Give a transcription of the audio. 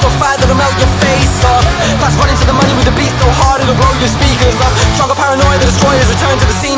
so fire that'll melt your face off Fast running to the money with the beat so hard it'll blow your speakers up. Stronger paranoia, the destroyers return to the scene.